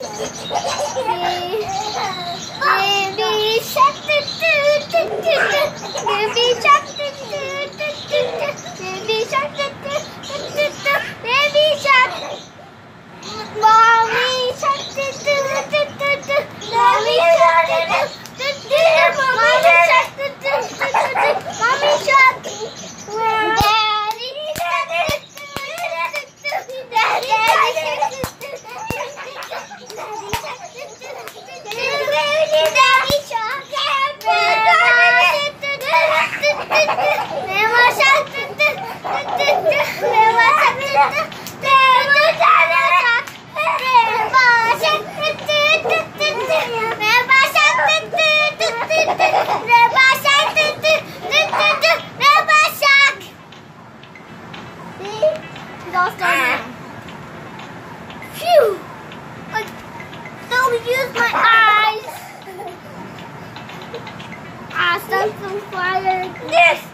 嘿嘿 Ah. Phew! Like, so use my eye. Yes,